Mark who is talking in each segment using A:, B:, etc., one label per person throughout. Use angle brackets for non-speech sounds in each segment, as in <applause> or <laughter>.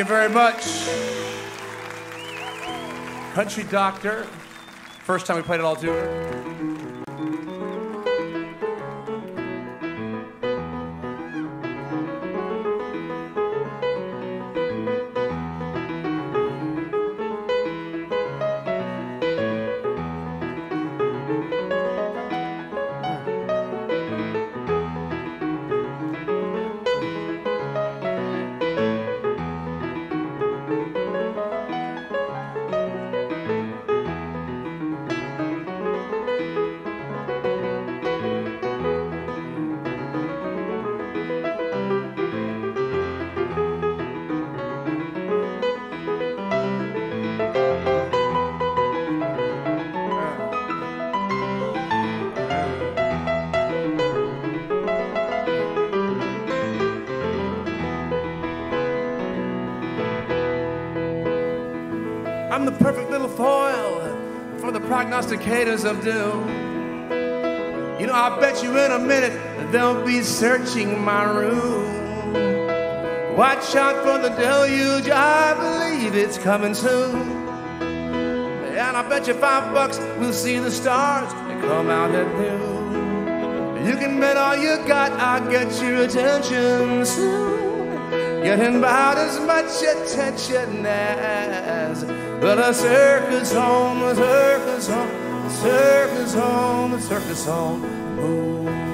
A: you very much. Country Doctor. First time we played it all tour. Cicadas of doom. You know, I bet you in a minute they'll be searching my room. Watch out for the deluge, I believe it's coming soon. And I bet you five bucks we'll see the stars come out at noon. You can bet all you got I'll get your attention soon. Getting about as much attention as but a circus home, a circus home circus on the circus on the moon.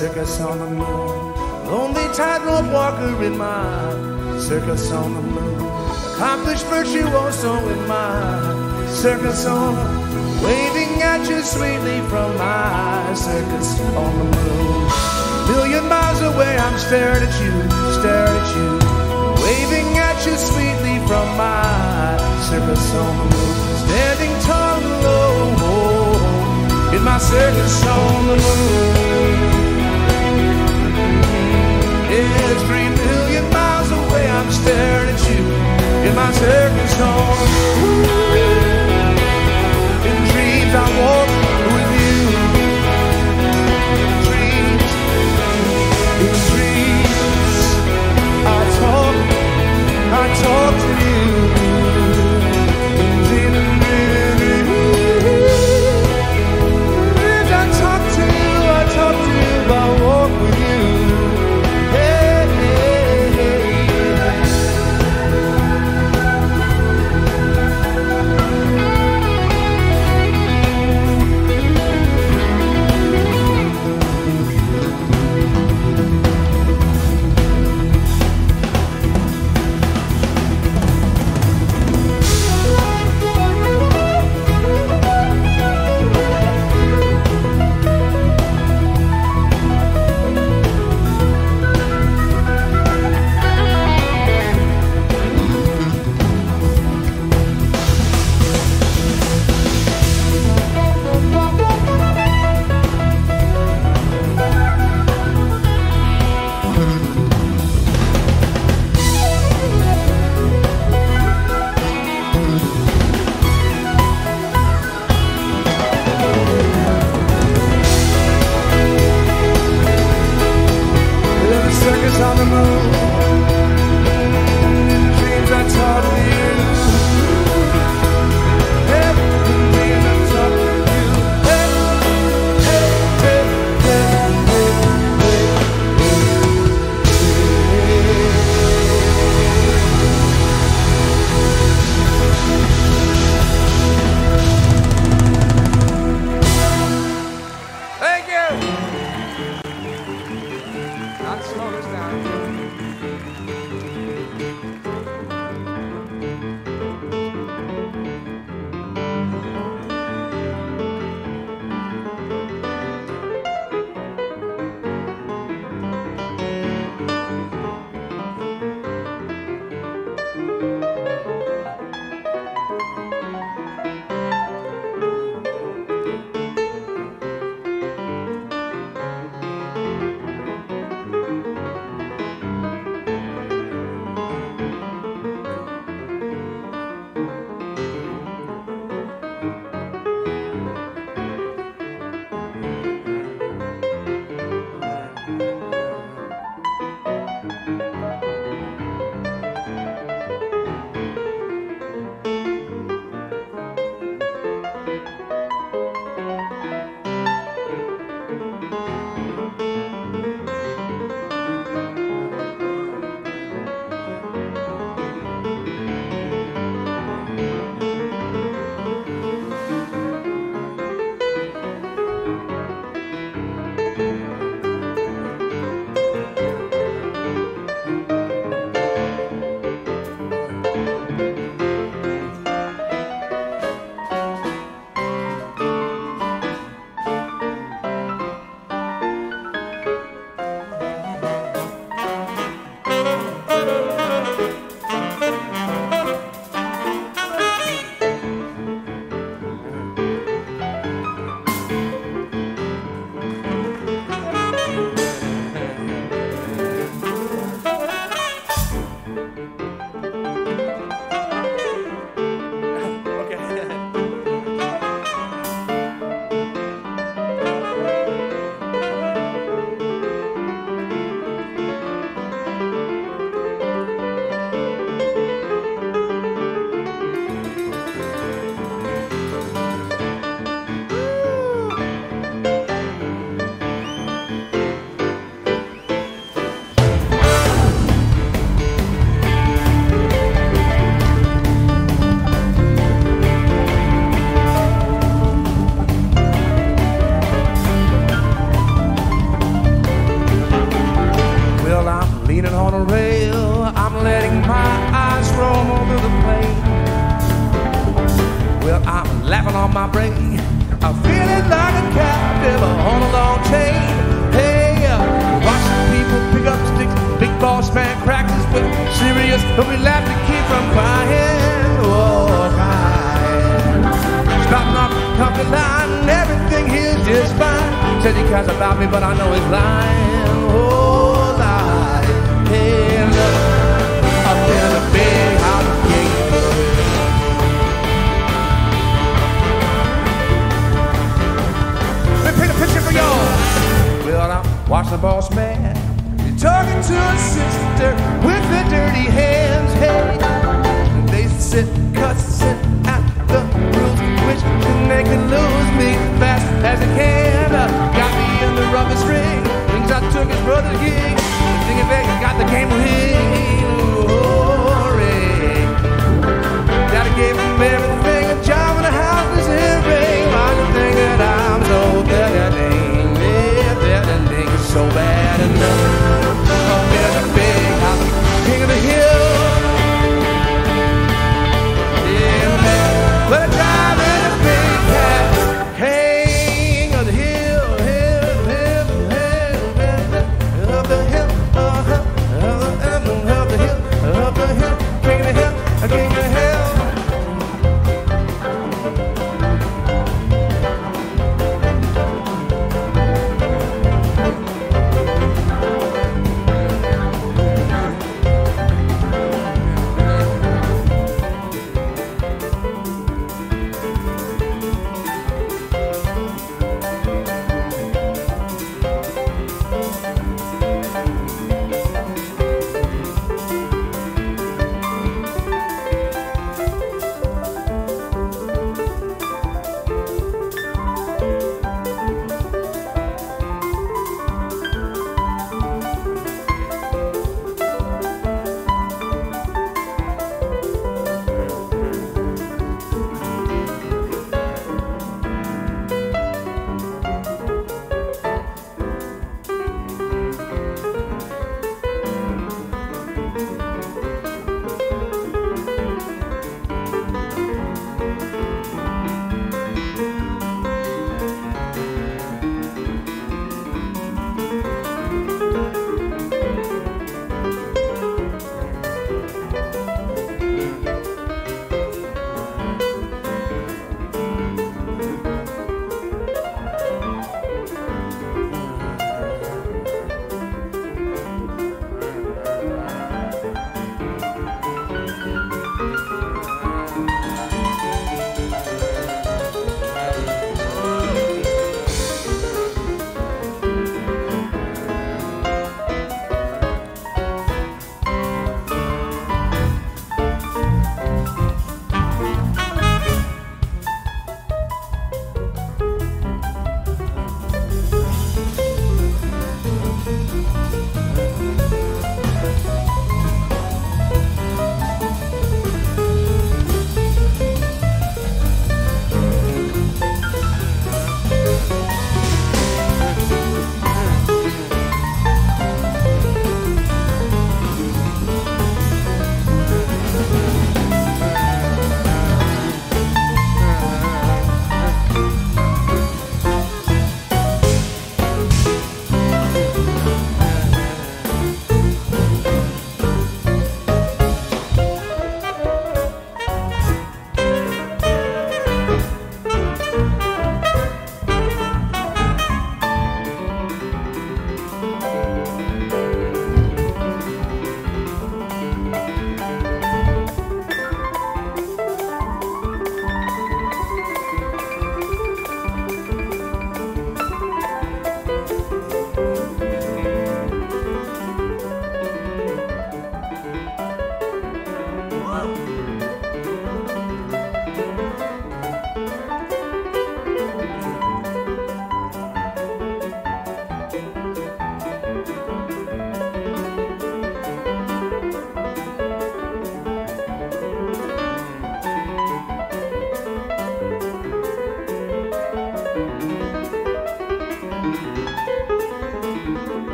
A: Circus on the moon. Lonely tightrope walker in my circus on the moon. Accomplished virtuoso in my circus on the moon. Waving at you sweetly from my circus on the moon. Million miles away, I'm staring at you, staring at you. Waving at you sweetly from my circus on the moon. Standing tall and low in my circus on the moon. It's three million miles away, I'm staring at you in my circus on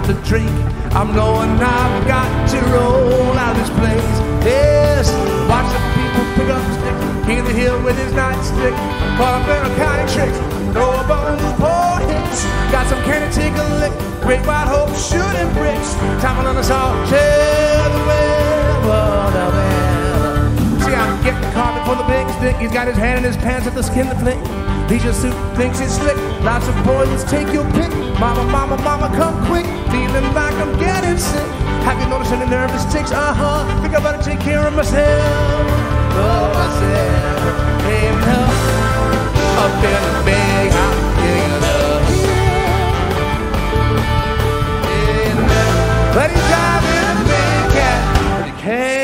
A: not to drink. I'm knowing I've got to roll out this place. Yes, watch the people pick up the stick. Of the hill with his nightstick. Call up in a county tricks. Throw a bones, poor hits. Got some candy, take a lick. Great white hope shooting bricks. Time on the salt, tell the it. See, I'm getting carpet for the big stick. He's got his hand in his pants at the skin to flick. Leisure suit thinks it's slick. Lots of boys, take your pick. Mama, mama, mama, come quick. Feeling like I'm getting sick. Have you noticed any nervous ticks? Uh huh. Think I better take care of myself. Oh, myself. Hey, no. Up in the big house. a big cat. But he can't.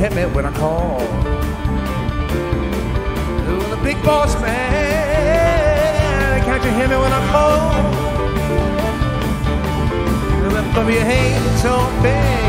A: Hit me when I call? We're the big boss man. Can't you hear me when I call? Remember your hand so bad.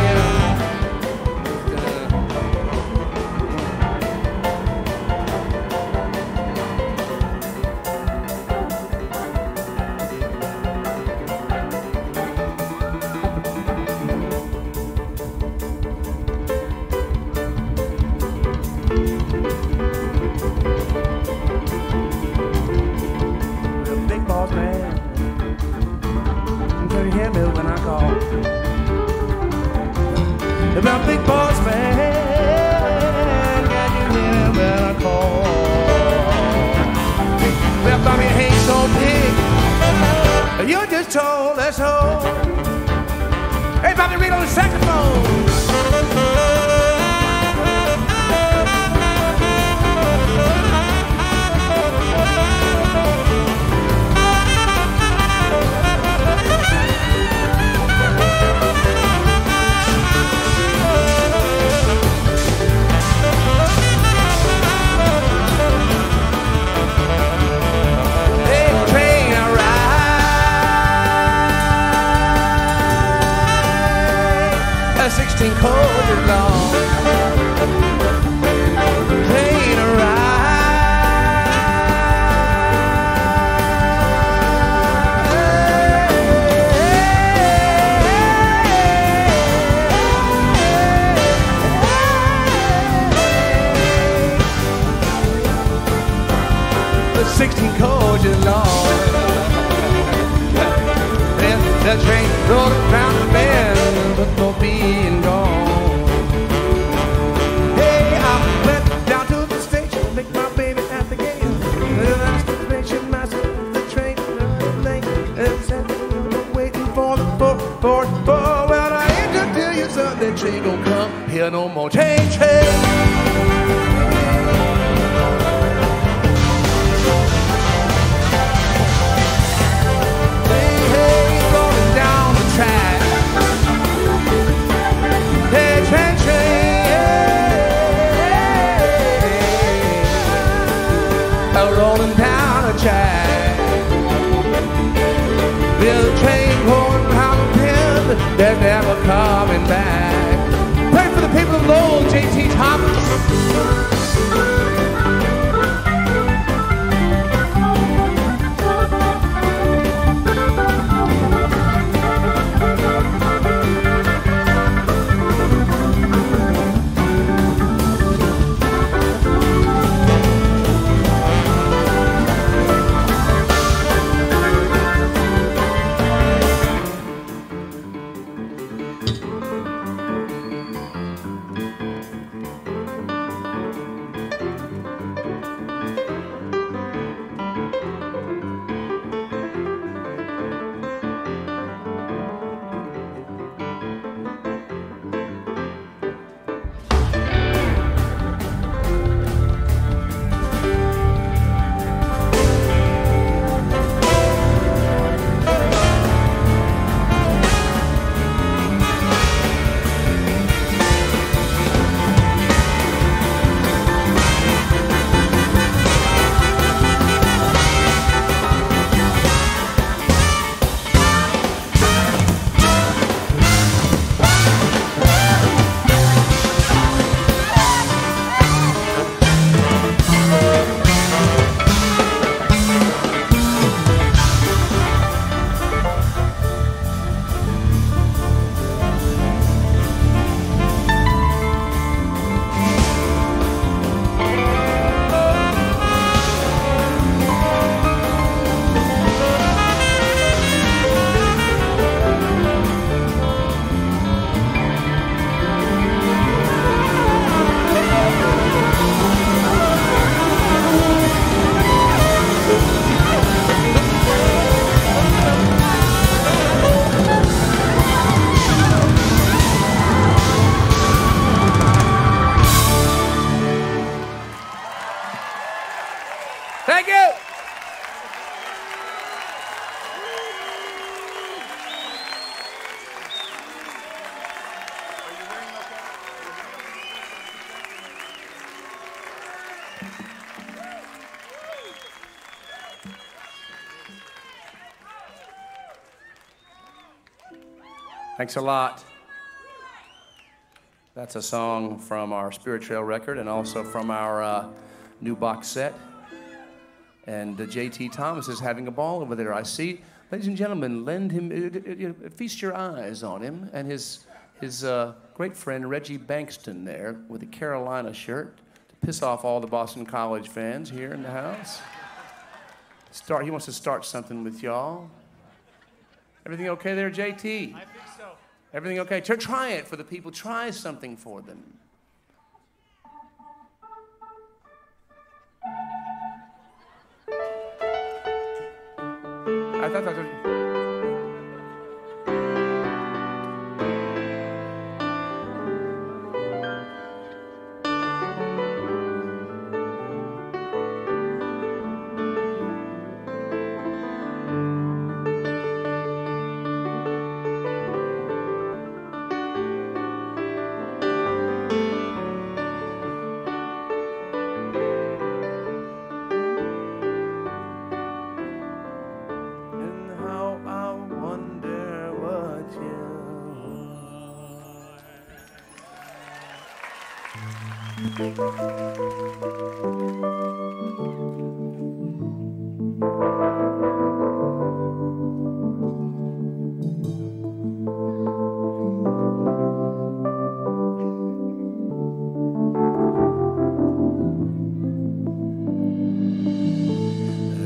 A: Thanks a lot. That's a song from our Spirit Trail record and also from our uh, new box set. And uh, JT Thomas is having a ball over there. I see. Ladies and gentlemen, lend him, uh, feast your eyes on him and his, his uh, great friend Reggie Bankston there with a Carolina shirt to piss off all the Boston College fans here in the house. Start, he wants to start something with y'all. Everything okay there, JT? Everything okay? Try it for the people. Try something for them. I thought that was.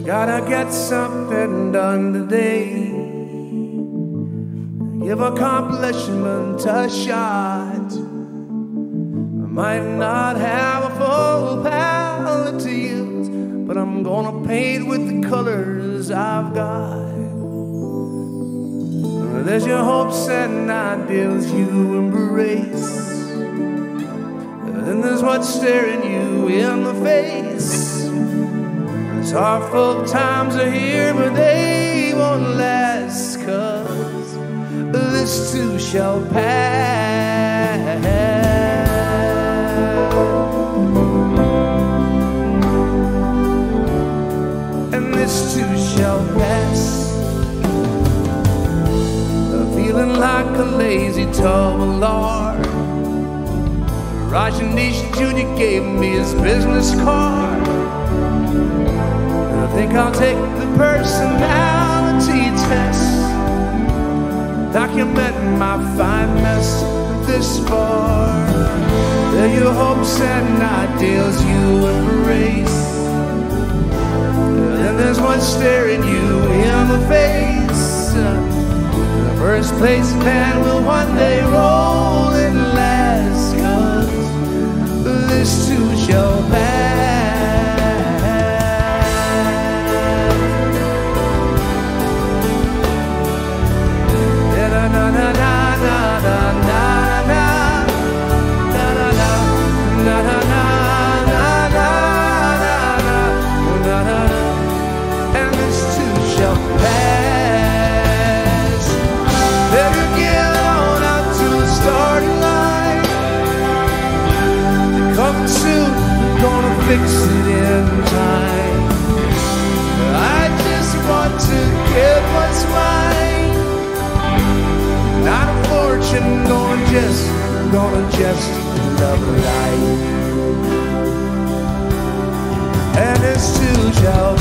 A: Gotta get something done today. Give accomplishment a shot. I might not have a full palette to use, but I'm gonna paint with the colors I've got. There's your hopes and ideals you embrace. Then there's what's staring you in the face. Sorrowful times are here, but they won't last, cause this too shall pass. And this too shall pass. Feeling like a lazy tub lord. Rajneesh Jr. gave me his business card think I'll take the personality test. Document my fine this far. There your hopes and ideals you embrace. Then there's one staring you in the face. The first place man will one day roll in last, cause this too shall pass. Fix it in time. I just want to get what's mine. Not a fortune, gonna just, gonna just love life. And it's too shall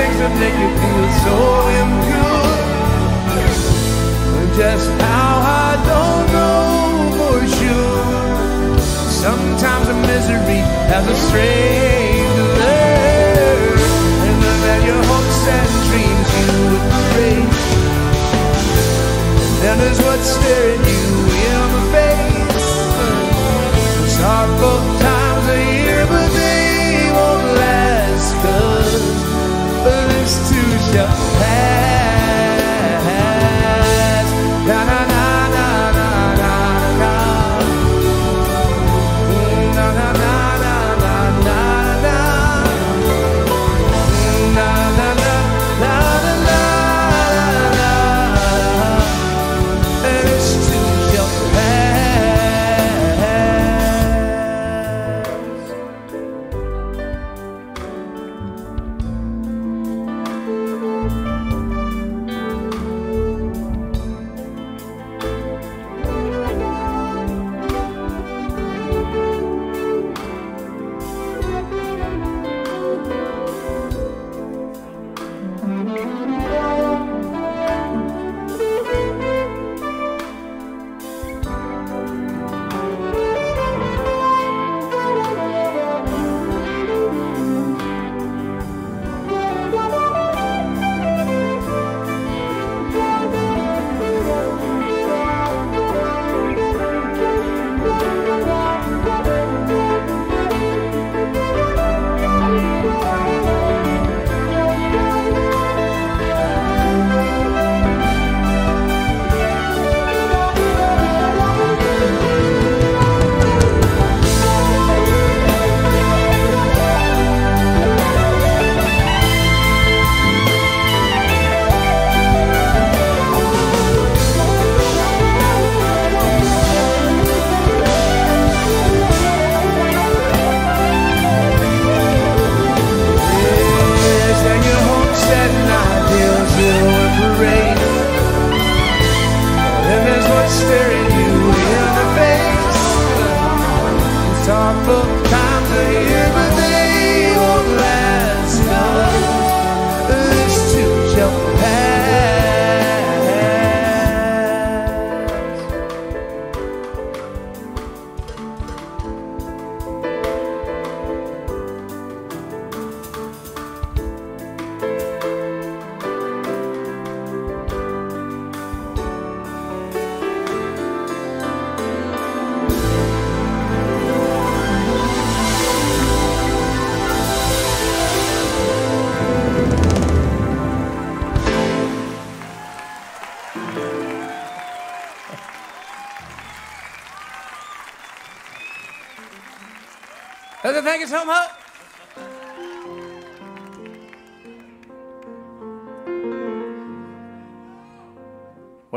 A: things that make you feel so impure. Just how I don't know for sure. Sometimes a misery has a strange allure, and none of your hopes and dreams you would break. And there's what's staring you in the face. It's hard just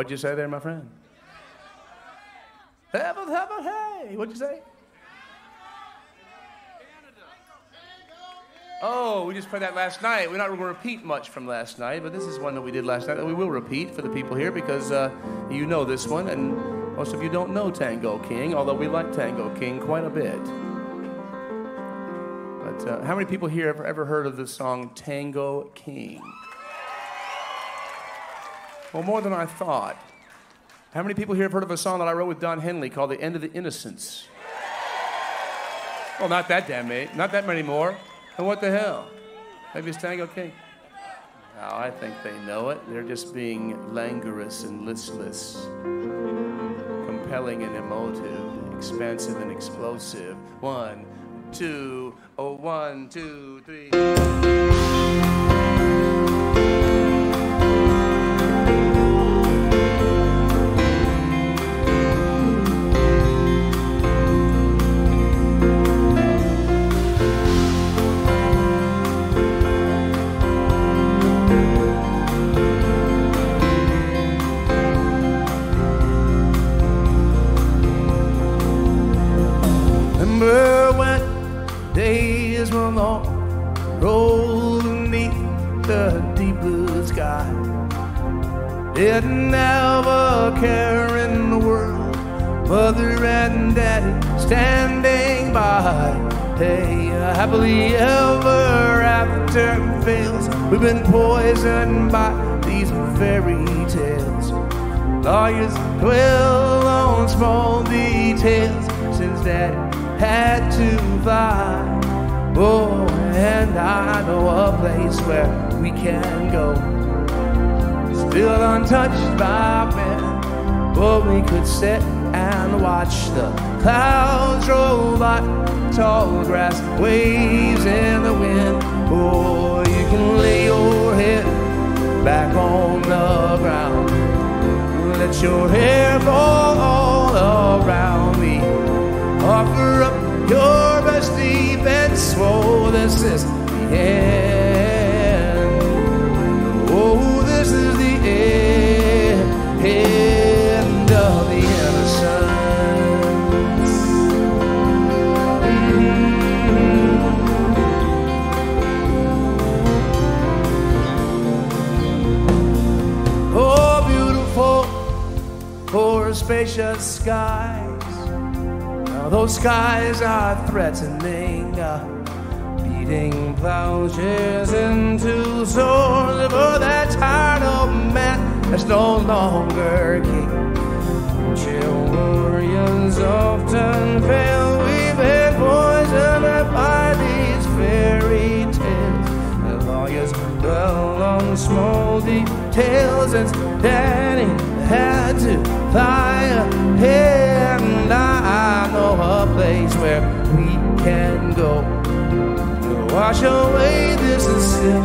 A: What'd you say there, my friend? Heaven, heaven, hey. What'd you say? Oh, we just played that last night. We're not going to repeat much from last night, but this is one that we did last night that we will repeat for the people here because uh, you know this one, and most of you don't know Tango King, although we like Tango King quite a bit. But uh, how many people here have ever heard of the song Tango King? Well, more than I thought. How many people here have heard of a song that I wrote with Don Henley called The End of the Innocence? Well, not that damn many, not that many more. And what the hell? Maybe it's Tango King. No, I think they know it. They're just being languorous and listless, compelling and emotive, expansive and explosive. One, two, oh, one, two, three. Where we can go. Still untouched by men, but we could sit and watch the clouds roll by. Tall grass waves in the wind. Oh, you can lay your head back on the ground. Let your hair fall all around me. Offer up your best defense. Oh, this is the end. Spacious skies. Now those skies are threatening, uh, beating plowshares into swords for that tired old man that's no longer king. Chill warriors often fail. We've been poisoned by these fairy tales. The lawyers dwell on small details, and Danny had to ahead. And I know a place where we can go to wash away this sin.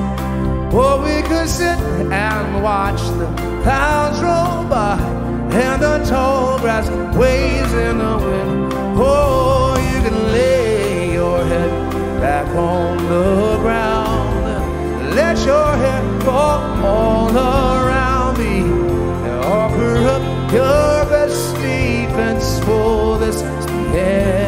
A: Or we could sit and watch the clouds roll by and the tall grass waves in the wind. Oh, you can lay your head back on the ground. Let your hair fall all around me and offer up your yeah.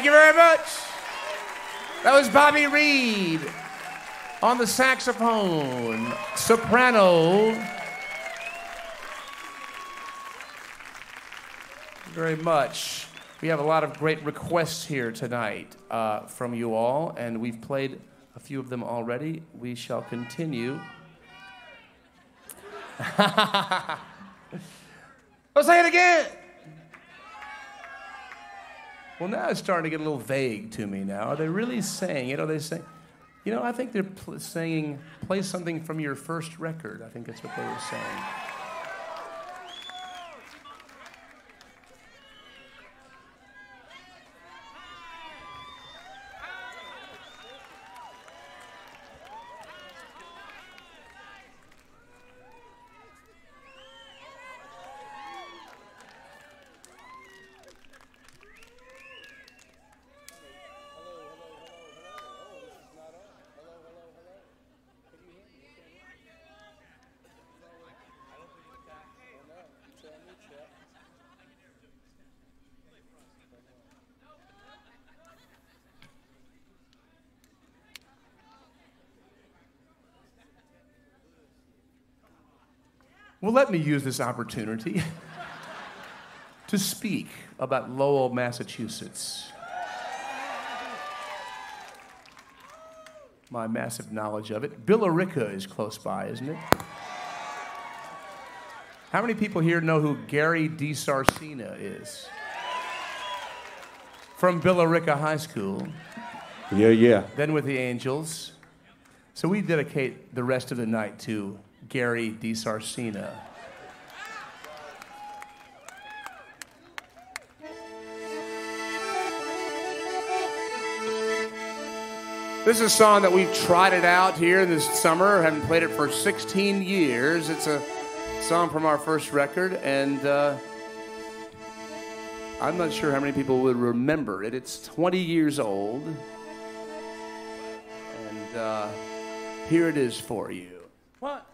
A: Thank you very much. That was Bobby Read on the saxophone, soprano. Very much. We have a lot of great requests here tonight uh, from you all, and we've played a few of them already. We shall continue. <laughs> Let's say it again. Well, now it's starting to get a little vague to me now. Are they really saying it? Are they saying, you know, I think they're pl- saying, play something from your first record. I think that's what they were saying. Well, let me use this opportunity <laughs> to speak about Lowell, Massachusetts. My massive knowledge of it. Billerica is close by, isn't it? How many people here know who Gary DiSarcina is? From Billerica High School,
B: Yeah, yeah.
A: then with the Angels. So we dedicate the rest of the night to Gary DiSarcina. This is a song that we've tried it out here this summer. Haven't played it for 16 years. It's a song from our first record, and uh, I'm not sure how many people would remember it. It's 20 years old, and uh, here it is for you. What?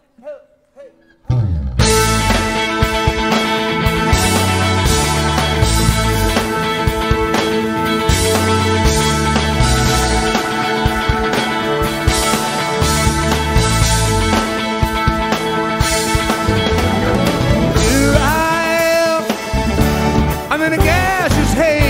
A: hey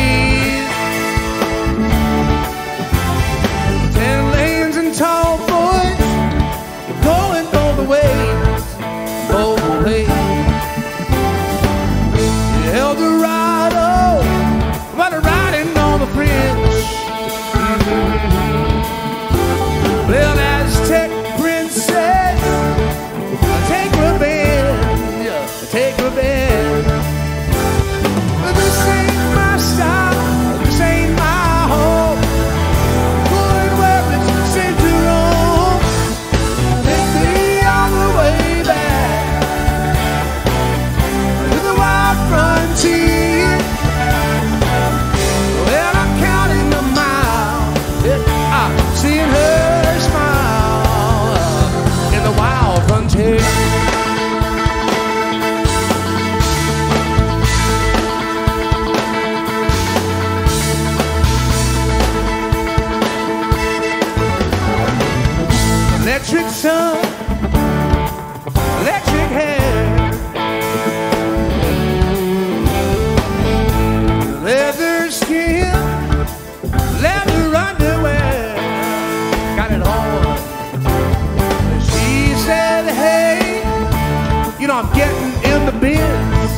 A: I'm getting in the bins,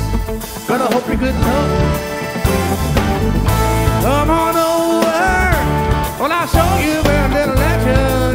A: But I hope you're good enough. Come on over. Well, I'll show you where I'm little legend.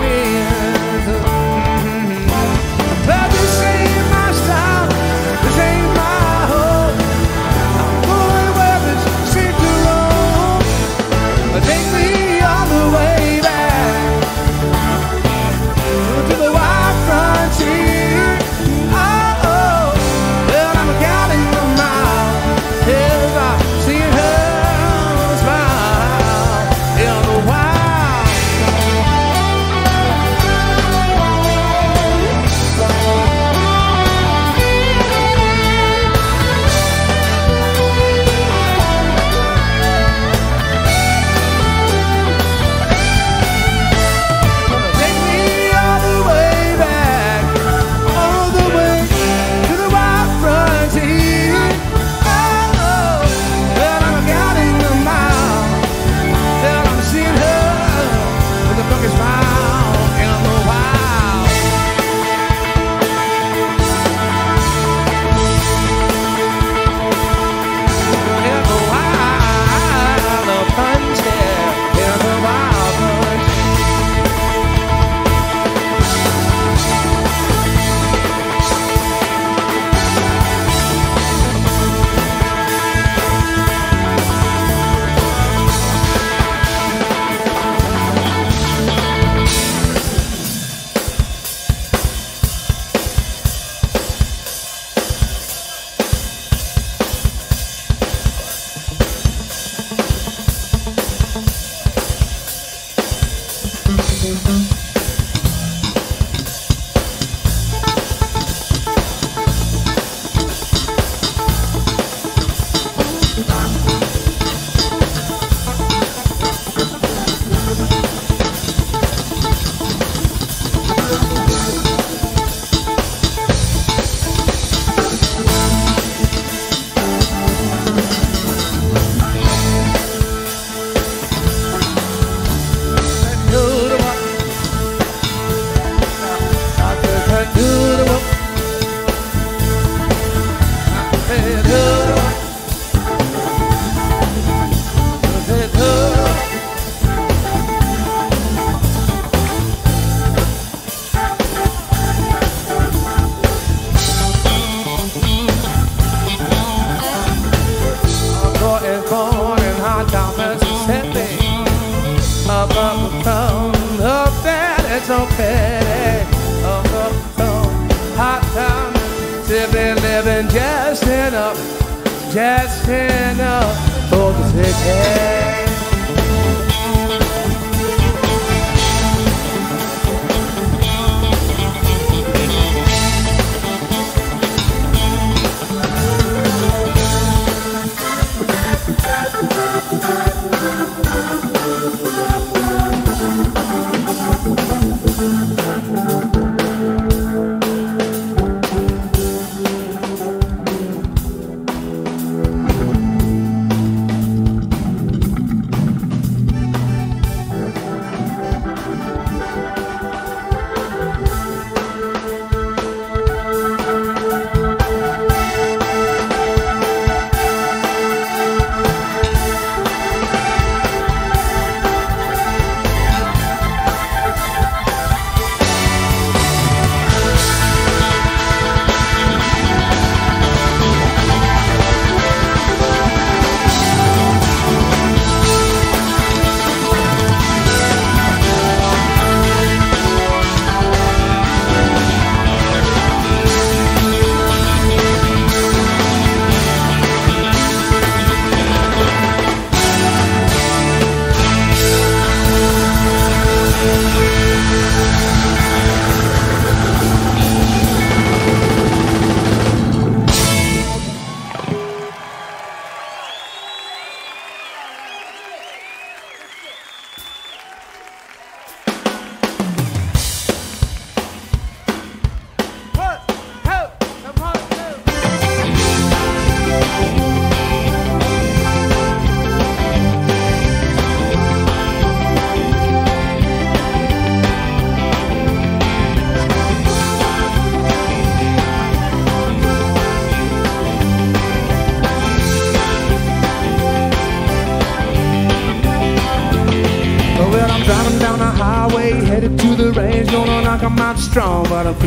A: Strong, but I'm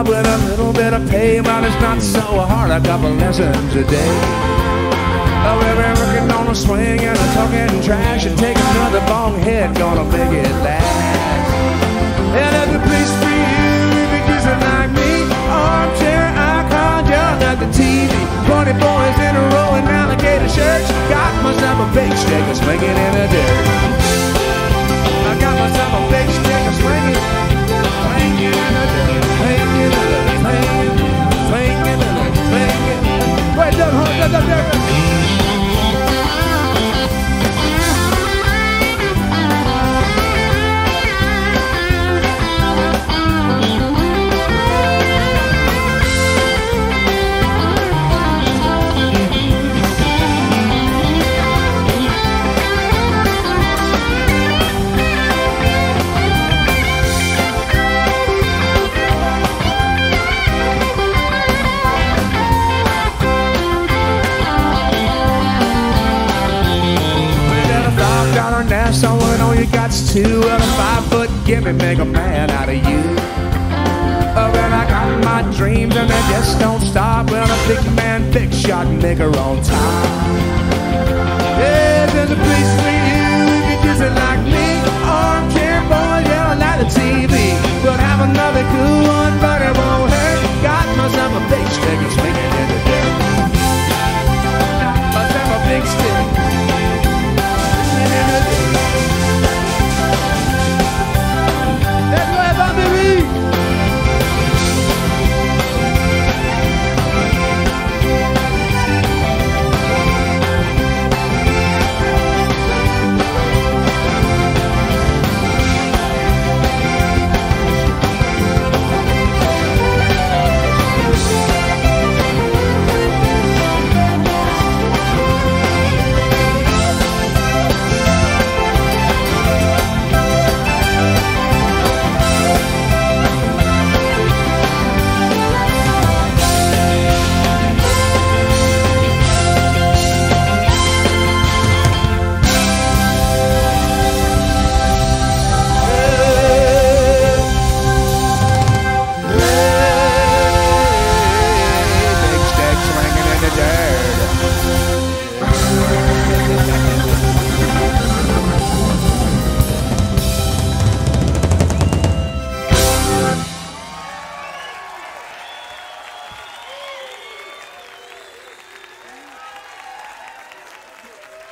A: job with a little bit of pay, but it's not so hard. A couple lessons a day. Oh, we've been working on a swing and a talking trash and take another bong hit, gonna make it last. And the place for you, if you just like me, armchair icon, yelling at the TV. Twenty boys in a row in alligator shirts. Got myself a big stick swinging in the dirt. I got myself a Wait, don't hold, two and a five foot gimme make a man out of you. Uh, oh, well, I got my dreams and they just don't stop. Well, a big man, big shot, nigger on top. Yeah, there's a place for you if you're just like me. Armchair boy yelling at the TV. We'll have another cool one, but it won't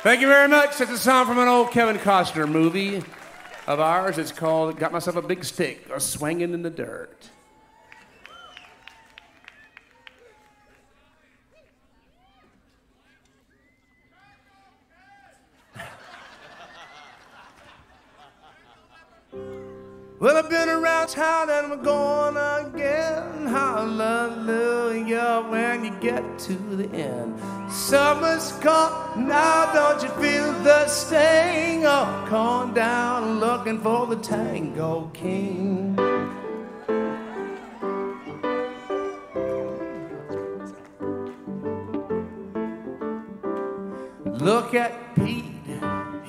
A: Thank you very much. It's a song from an old Kevin Costner movie of ours. It's called Got Myself a Big Stick or Swinging in the Dirt. Town and we're going again. Hallelujah, when you get to the end. Summer's come, now don't you feel the sting? Oh, calm down, looking for the tango king. Look at Pete,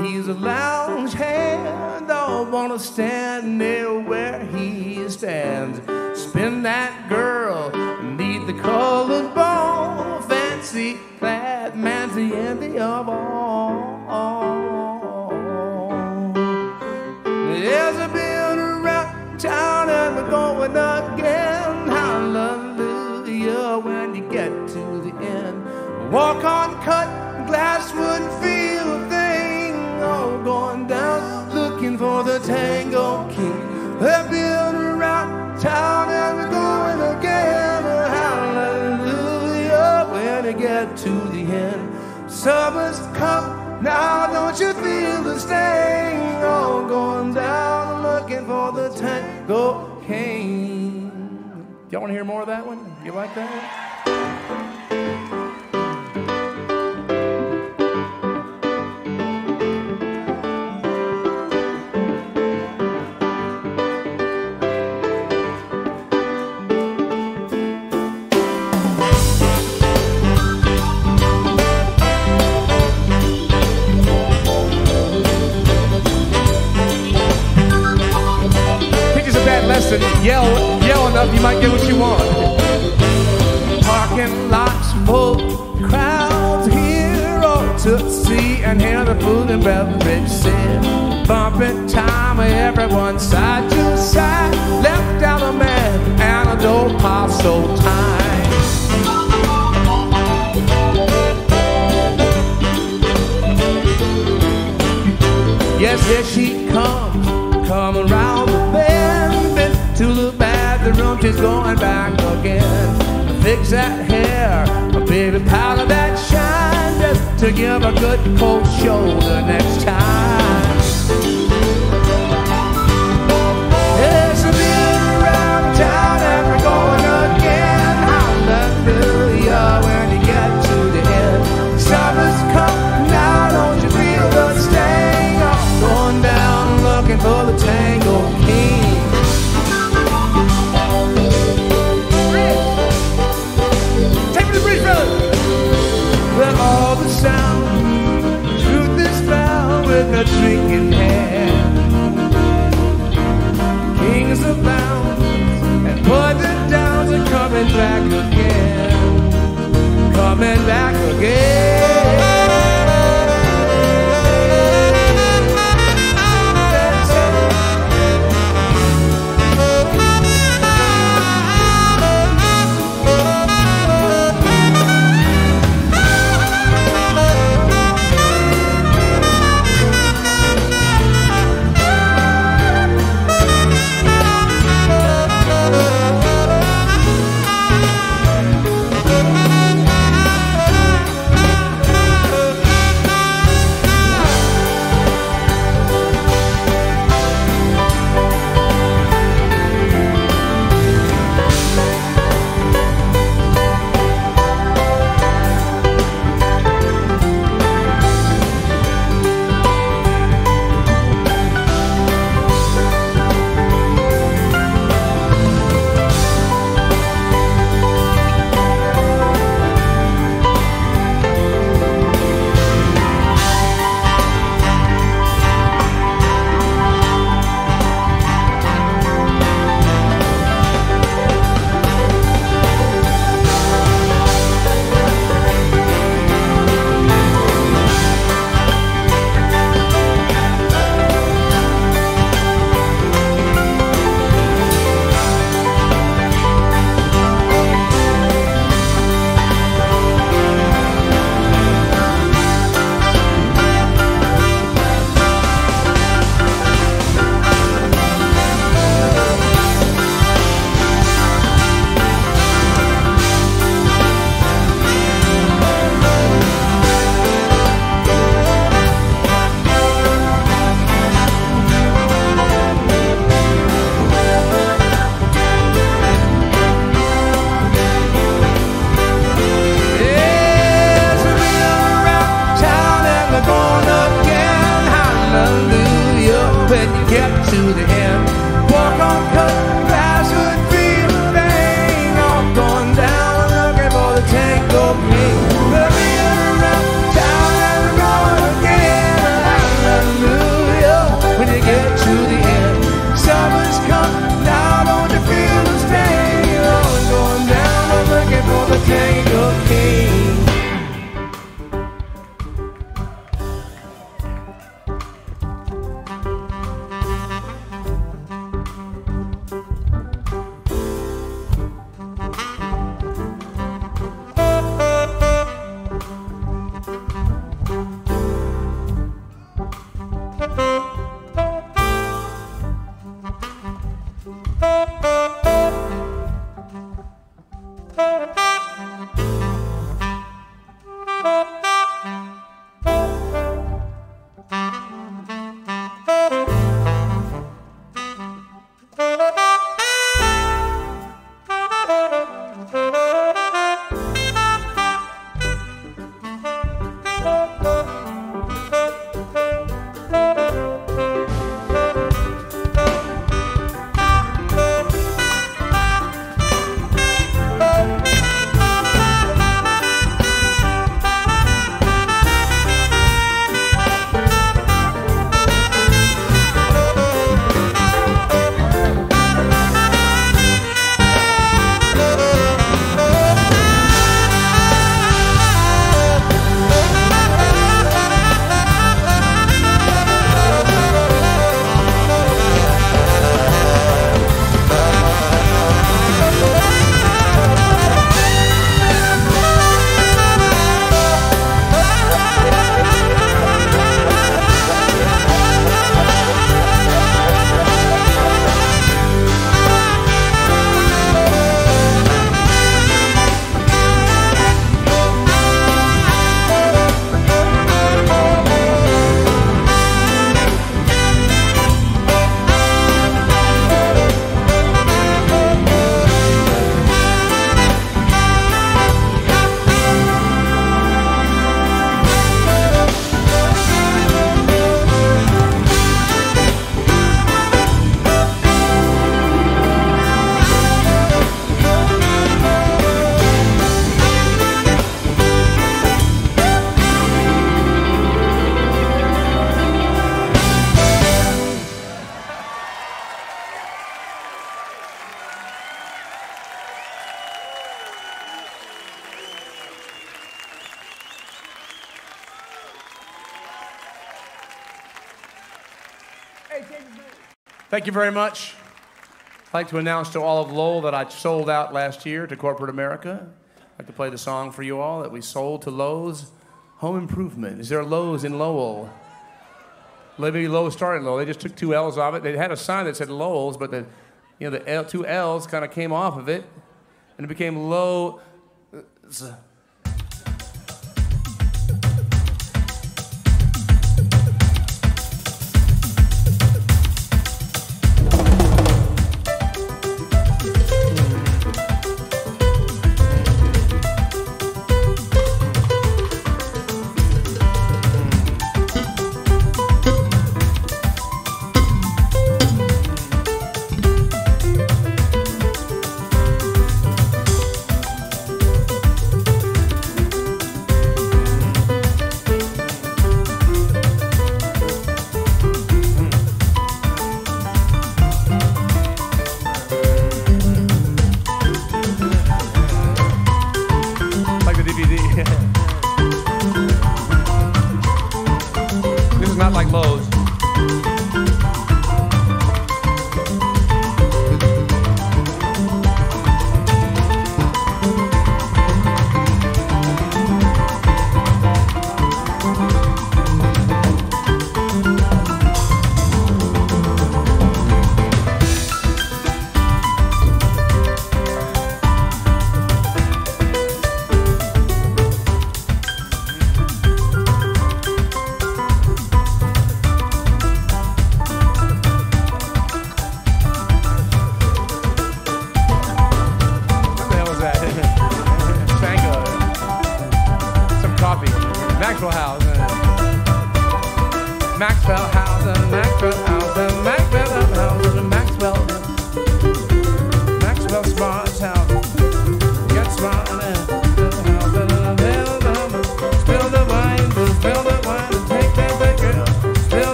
A: he's a lounge hand. Don't wanna stand near where he stands. Spin that girl, need the colored ball. Fancy clad man's the envy of all. Yes, I've been around town and we're going again. Hallelujah, when you get to the end. Walk on the King. Y'all want to hear more of that one? You like that? Thank you very much. I'd like to announce to all of Lowell that I sold out last year to corporate America. I'd like to play the song for you all that we sold to Lowe's Home Improvement. Is there a Lowe's in Lowell? Libby Lowe started Lowell. They just took two L's off it. They had a sign that said Lowell's, but the, you know, the L, two L's kind of came off of it, and it became Low.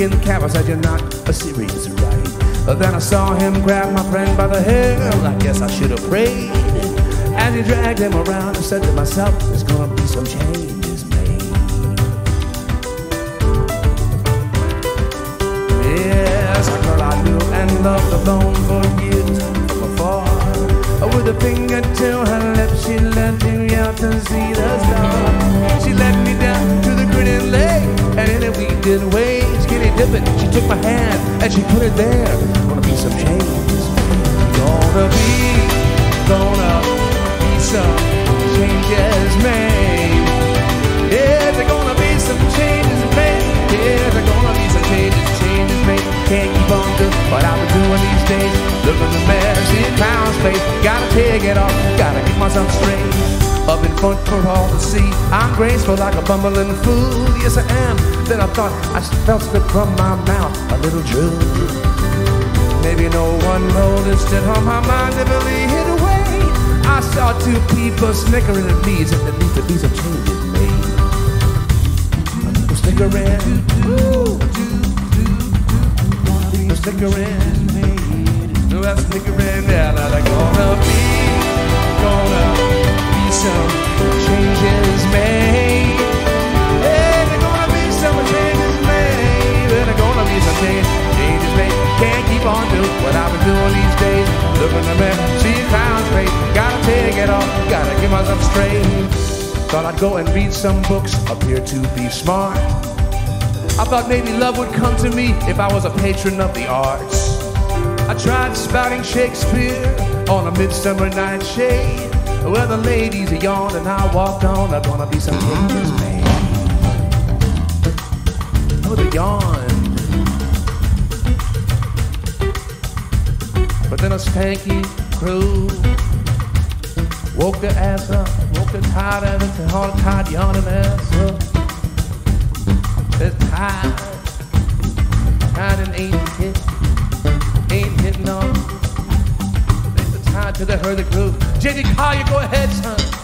A: Coonskin cap. I said, You're not a serious right. But then I saw him grab my friend by the hair. I guess I should have prayed. As he dragged him around, I said to myself, There's gonna be some changes made. Yes, a girl I knew and loved alone for years from afar. With a finger to her lips, she led me out to see the stars. She led me down to the grinning lake, and in a weeded way, skinny dipping, she took my hand and she put it there. Gonna be some changes. Gonna be, gonna be some changes made. Yeah, there's gonna be some changes made. Yeah, there's gonna be some changes, changes made. Can't keep on doing what I've been doing these days. Look at the mess in clown's face. Gotta take it off, gotta get myself straight. Up in front for all to see. I'm graceful like a bumbling fool. Yes, I am. Then I thought I felt slip from my mouth a little drool. Maybe no one noticed it on my mind never hid away. I saw two people snickering at me as if there needs to be some changes made. Snickering, people snickering, no, that's snickering. Now they're gonna be, gonna some changes made. Hey, they're gonna be some changes made. They're gonna be some change, changes made. Can't keep on doing what I've been doing these days. Look in the mirror, see a clown's face. Gotta take it off, gotta get myself straight. Thought I'd go and read some books, appear to be smart. I thought maybe love would come to me if I was a patron of the arts. I tried spouting Shakespeare on a midsummer night shade. Well, the ladies yawned and I walked on. I'm gonna be some changes man. Oh, they yawned. But then a stanky crew woke their ass up, woke their tired ass up, all tired yawning ass up. They're tired, tired and ain't till they heard the groove. JV Collier, go ahead, son.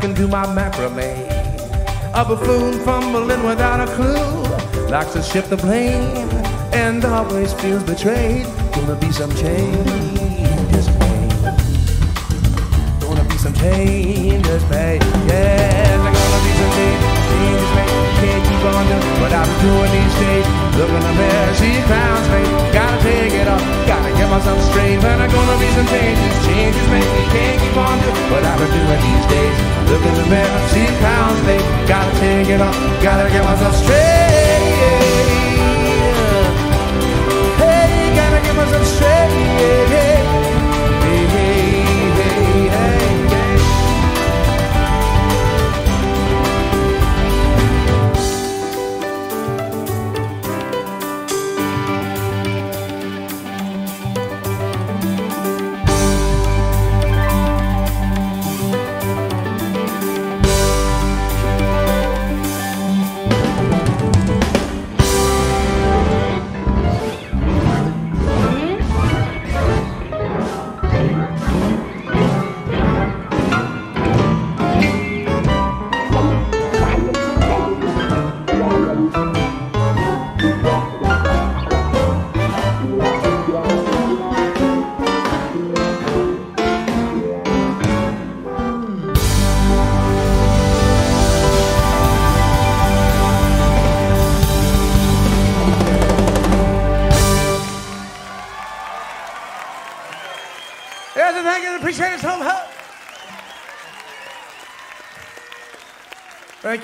A: Can do my macrame. A buffoon from Berlin without a clue likes to shift the blame and always feels betrayed. Gonna be some changes made. Gonna be some changes made. Yes, there's gonna be some changes made. Can't keep on doing what I've been doing these days. Look in the mirror, clowns made. Gotta take it off, gotta myself straight. But there's gonna be some changes, changes made. Can't keep on doing what I've been doing these days. Look in the mirror, see clowns they Gotta take it off, gotta get myself straight. Hey, gotta get myself straight.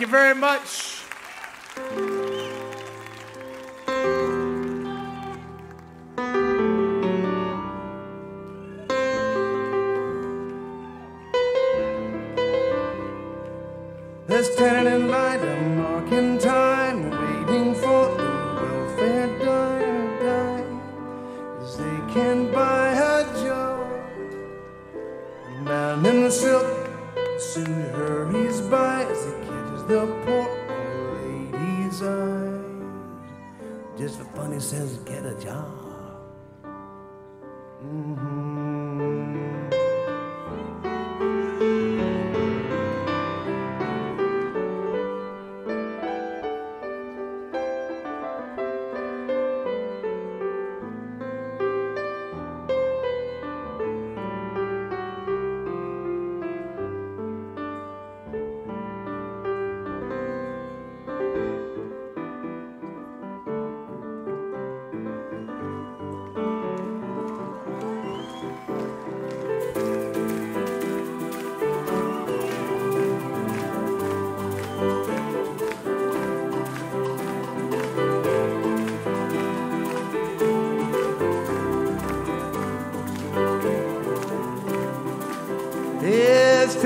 A: You very much.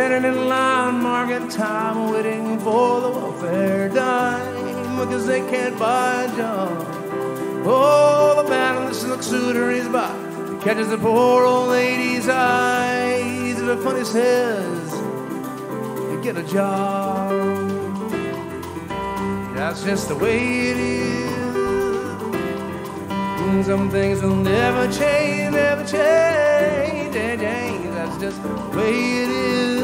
A: Standing in line, marking time, waiting for the welfare dime because they can't buy a job. Oh, the man in the silk suit he catches the poor old lady's eyes, and the funny says, "You get a job." That's just the way it is. Some things will never change, never change, change. That's just the way it is.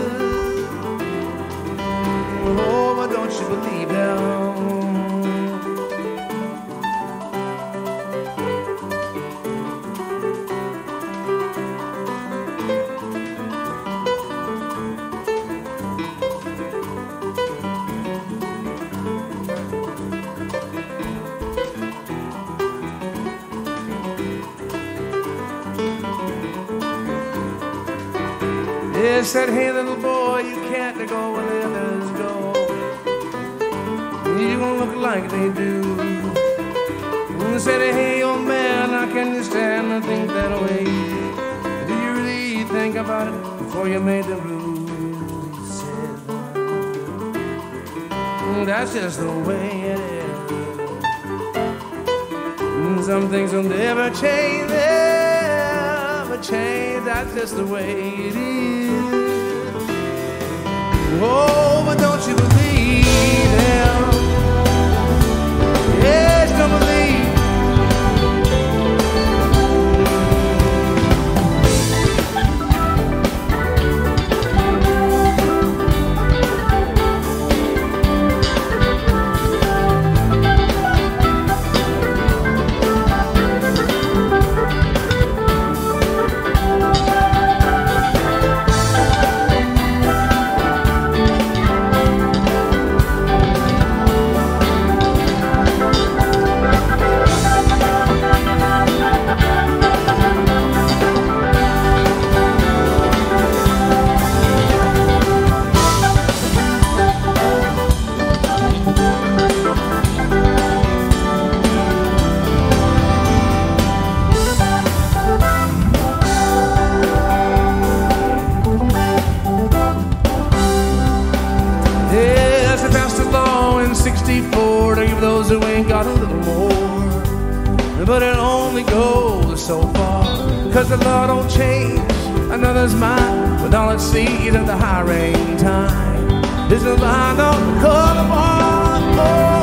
A: Oh, but don't you believe them? Said, hey, little boy, you can't go where the others go. You don't look like they do. They said, hey, old man, I can't stand to think that way? Do you really think about it before you made the rules? He said, "Mm, that's just the way it is. Some things will never change, change. That's just the way it is. Oh, but don't you believe him? So far. Cause the law don't change another's mind with all it sees at the high hiring time. This is the color bar. Oh,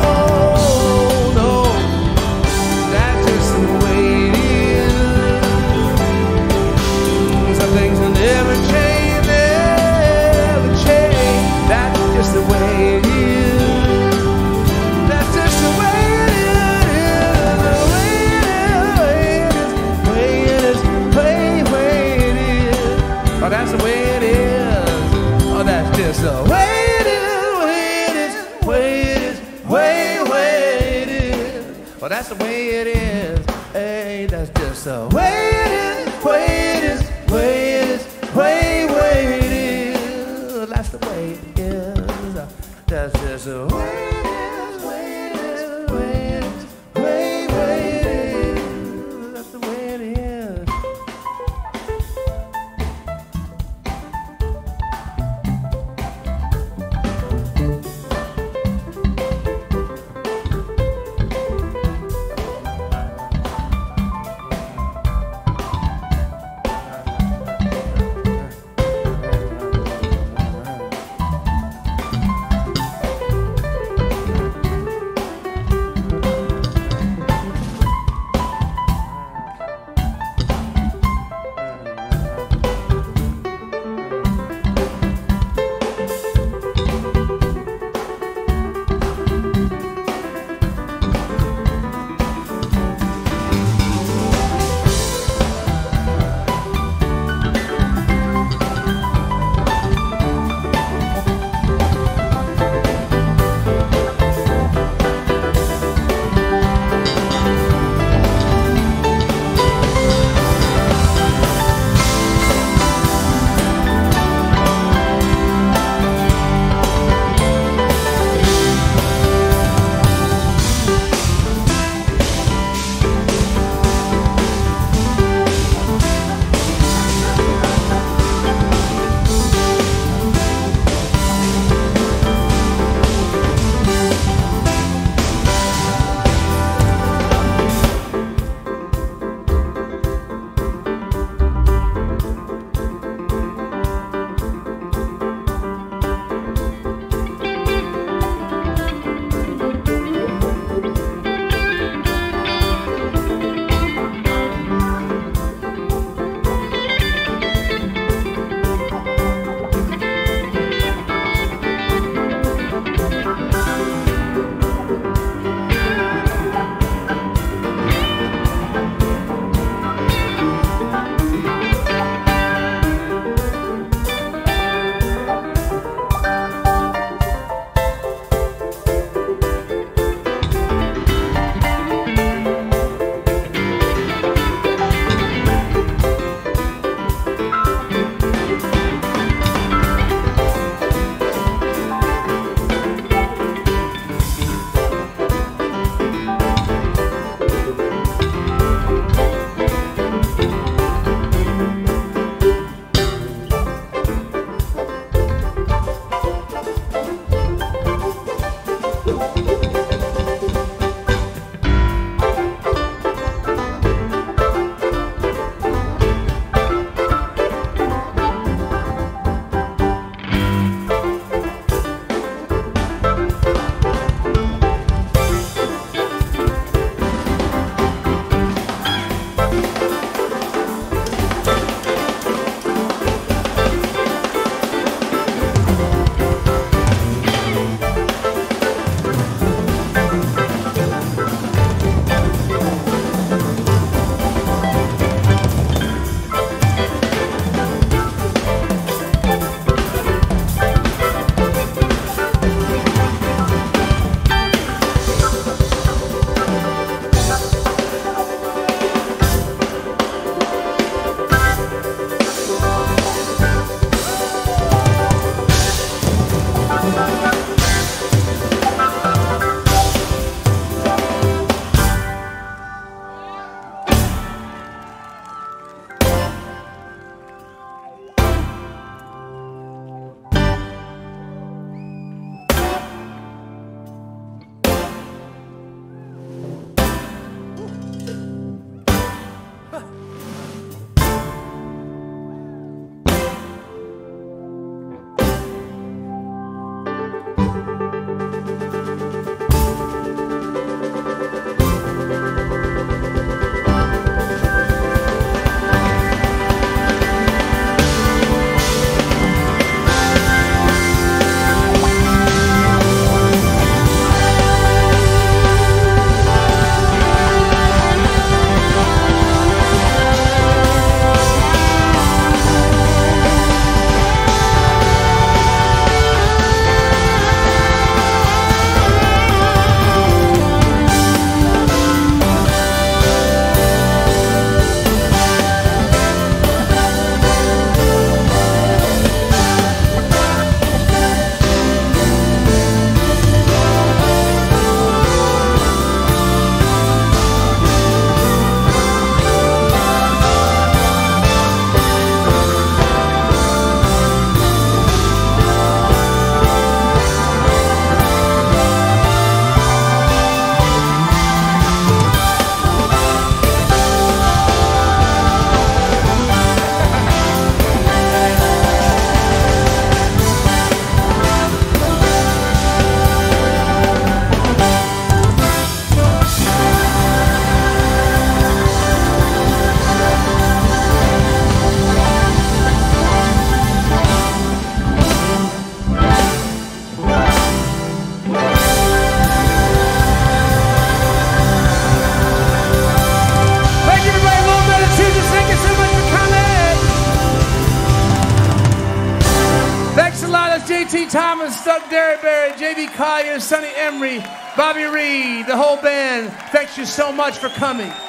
A: much for coming.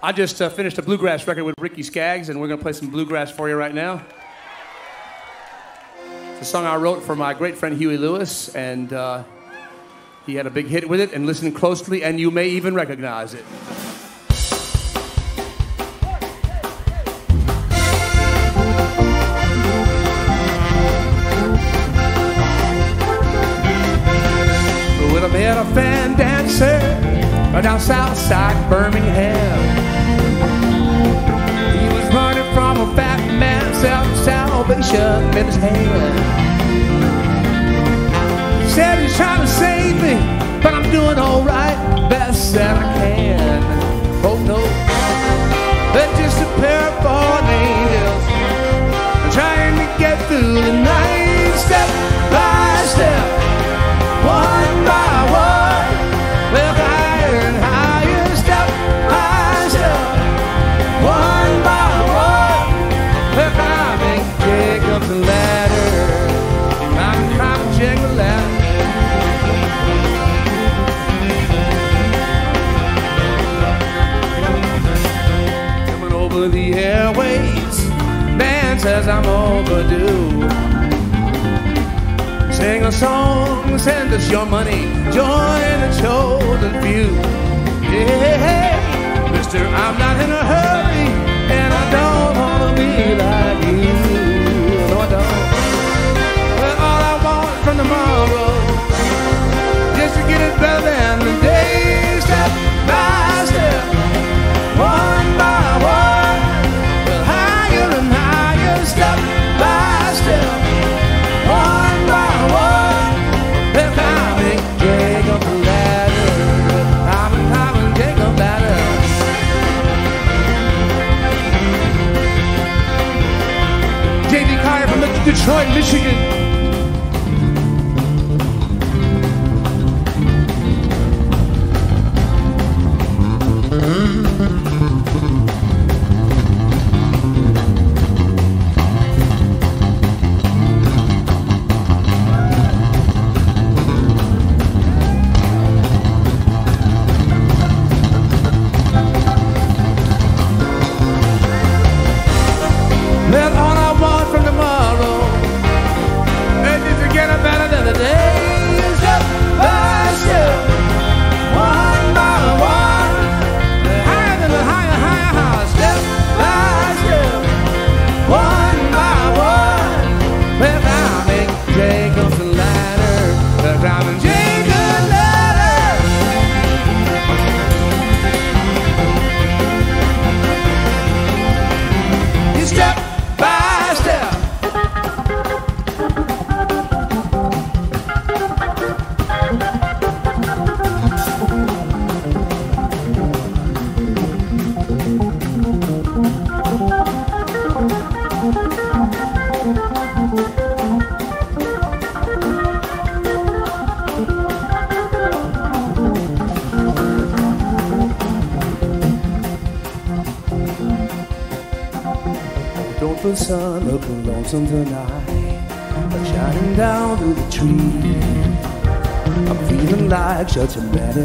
A: I just uh, finished a bluegrass record with Ricky Skaggs, and we're going to play some bluegrass for you right now. It's a song I wrote for my great friend Huey Lewis, and uh, he had a big hit with it. And listen closely, and you may even recognize it. With a bit of fan dancer down Southside Birmingham.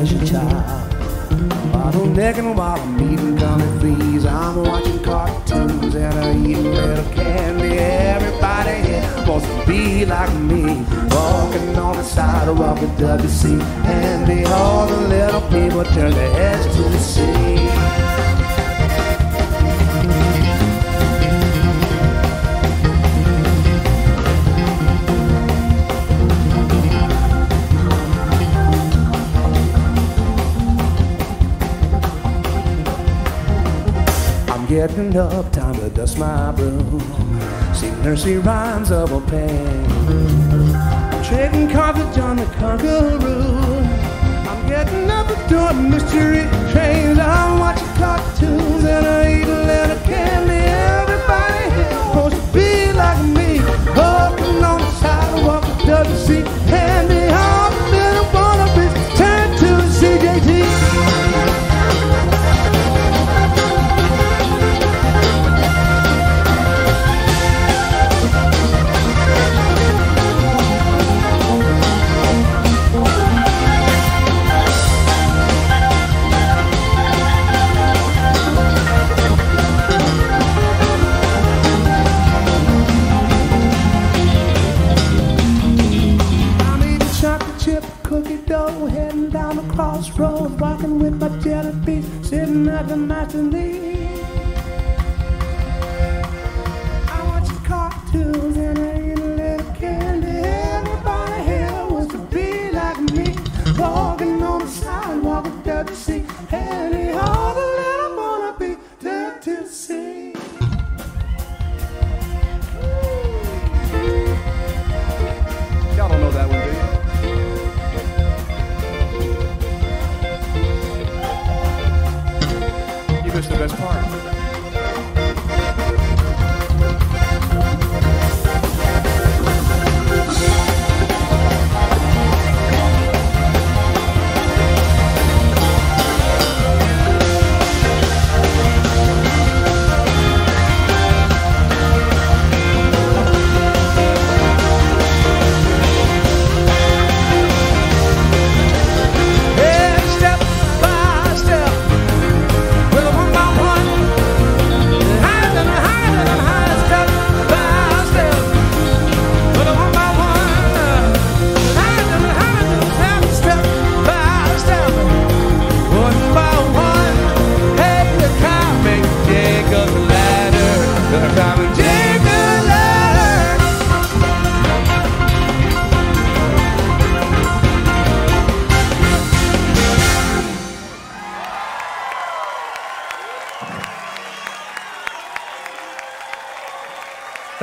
A: A a child. Bottlenecking while I'm eating getting up, time to dust my broom. Sing nursery rhymes of a pain. Trading cards on the Conqueror. I'm getting up and doing mystery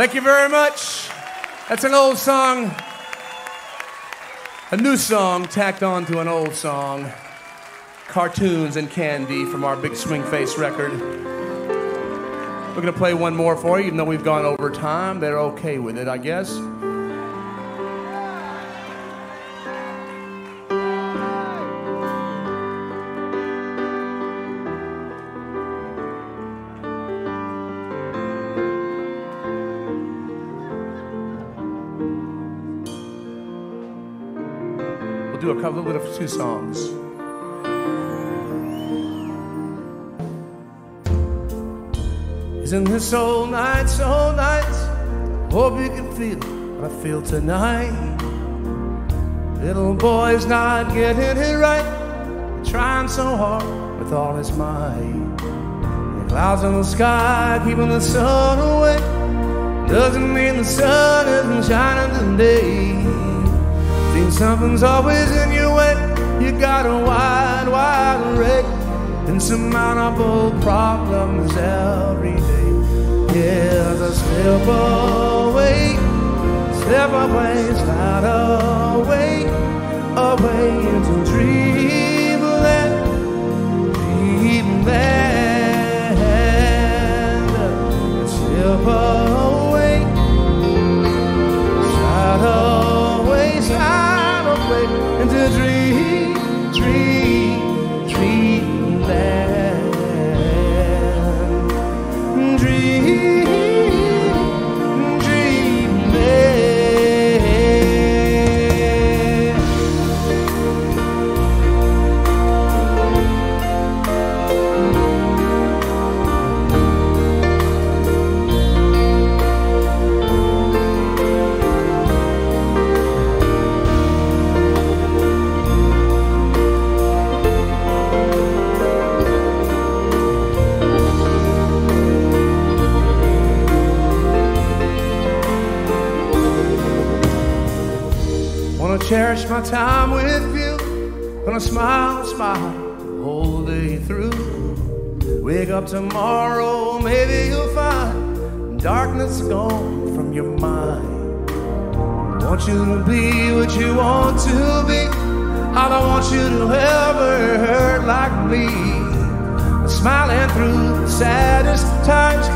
A: Thank you very much. That's an old song, a new song tacked on to an old song. Cartoons and Candy from our Big Swing Face record. We're going to play one more for you, even though we've gone over time. They're okay with it, I guess. Two songs. Isn't this so nice, so nice? Hope you can feel what I feel tonight. Little boy's not getting it right, trying so hard with all his might. The clouds in the sky keeping the sun away. Doesn't mean the sun isn't shining today. Think something's always in your way. You got a wide, wide array. Insurmountable problems every day. Here's a slip away, slip away, slide away, away into dreamland, dreamland. Slip away, slide away into cherish my time with you. Gonna smile, smile the whole day through. Wake up tomorrow, maybe you'll find darkness gone from your mind. I Want you to be what you want to be. I don't want you to ever hurt like me. Smiling through the saddest times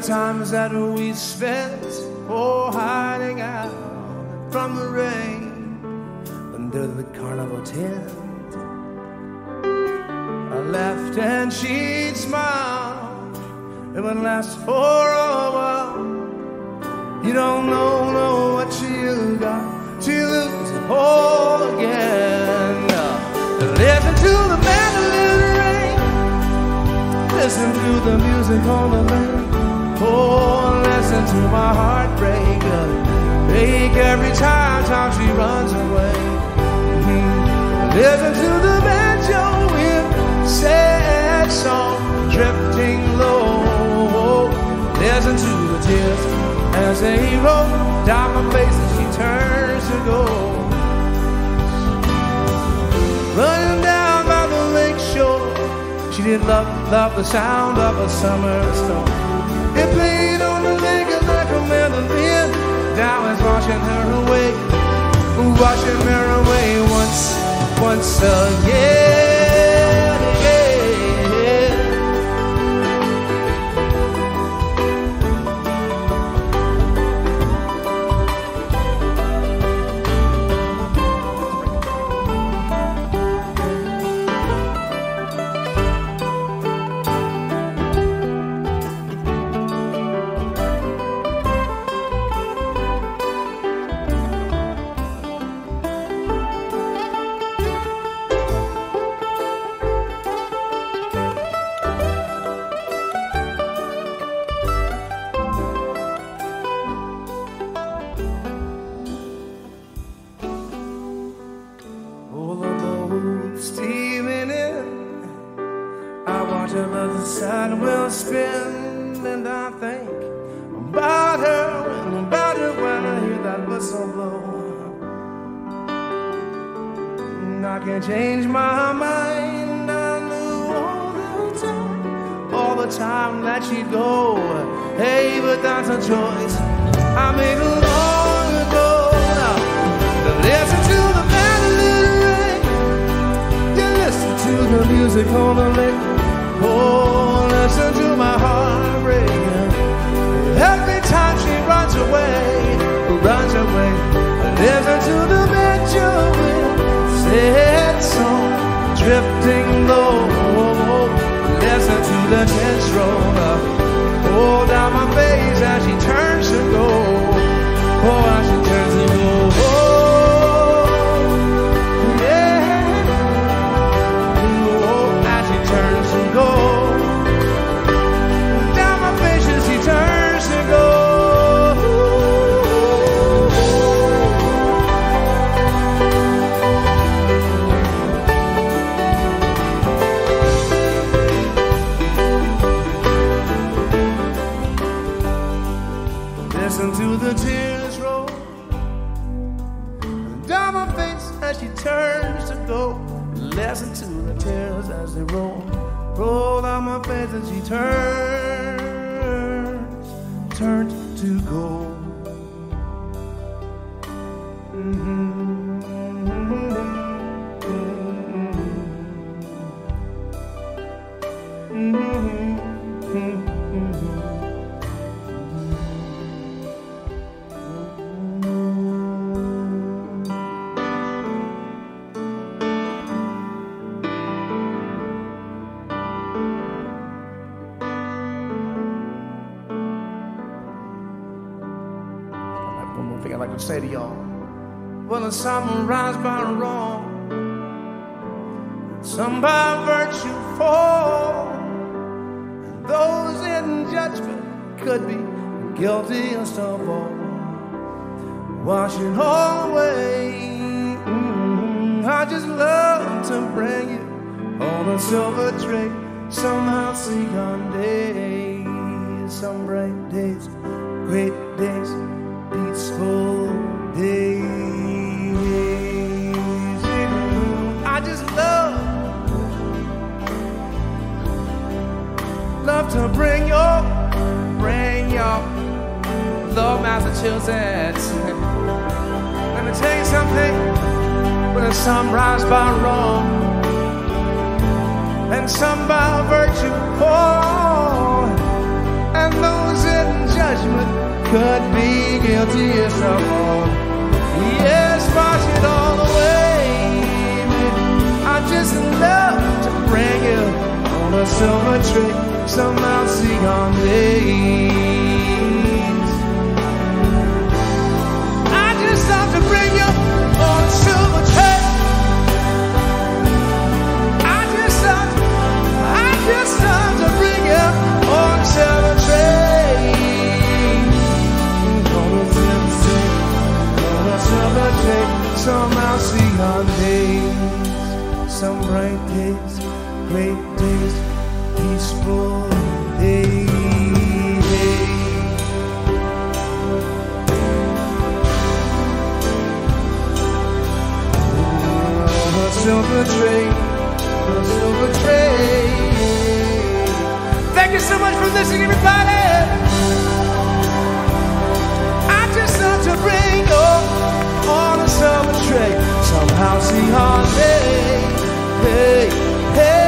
A: the times that we spent oh hiding out from the rain under the carnival tent. I left and she'd smile. It would last for a while. You don't know, know what you got to lose it all again. Listen to the mandolin ring. Listen to the music on the lake. Oh, listen to my heart break. uh, every time, time she runs away. Mhm. Listen to the banjo in sad song drifting low. Listen to the tears as they roll down my face as she turns to go. Running down by the lake shore, she did love, love the sound of a summer storm. Washing her away, washing her away once, once again. The tears roll down my face as she turns to go. Listen to the tears as they roll, roll down my face as she turns, turns to go. Say y'all. Well, summer rise by wrong, some by virtue fall, those in judgment could be guiltiest of all. Washing all away. Mm, I just love to bring you on a silver tray. Somehow see on days, some bright days, great days, peaceful to bring your, bring your love, Massachusetts. Let me tell you something. When the sun rises by wrong and some by virtue fall, and those in judgment could be guiltiest of all. Yes, wash it all away. I just love to bring you on a silver tray, some halcyon days. I just love to bring you on silver tray. I just love, I just love to bring you on silver tray. On a silver tray, on a silver tray. Some halcyon days, some bright days, great days, peaceful. On a silver on a silver. Thank you so much for listening, everybody. I just to bring you on a silver. Somehow see Hey, hey.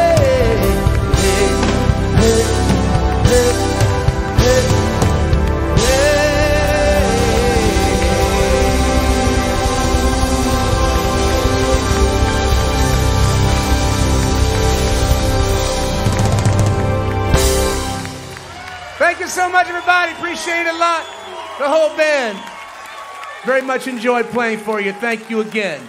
A: So much, everybody. Appreciate it a lot. The whole band. Very much enjoyed playing for you. Thank you again.